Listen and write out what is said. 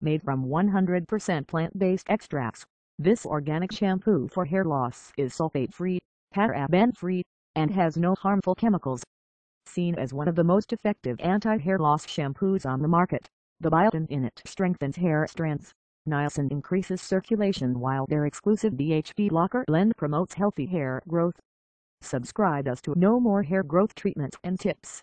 Made from 100% plant-based extracts, this organic shampoo for hair loss is sulfate-free, paraben-free, and has no harmful chemicals. Seen as one of the most effective anti-hair loss shampoos on the market, the biotin in it strengthens hair strands. Niacin increases circulation while their exclusive DHT blocker blend promotes healthy hair growth. Subscribe us to no more hair growth treatments and tips.